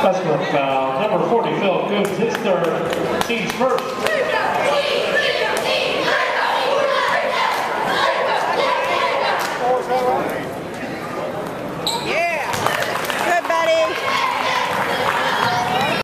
Customer. Uh, number 40, Phil Goods, his third, seeds first. Yeah!